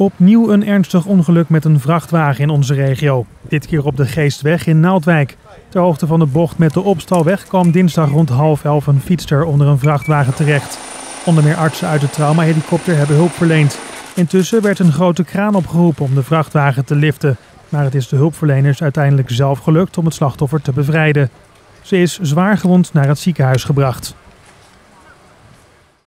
Opnieuw een ernstig ongeluk met een vrachtwagen in onze regio. Dit keer op de Geestweg in Naaldwijk. Ter hoogte van de bocht met de opstalweg kwam dinsdag rond half elf een fietster onder een vrachtwagen terecht. Onder meer artsen uit de traumahelikopter hebben hulp verleend. Intussen werd een grote kraan opgeroepen om de vrachtwagen te liften. Maar het is de hulpverleners uiteindelijk zelf gelukt om het slachtoffer te bevrijden. Ze is zwaar gewond naar het ziekenhuis gebracht.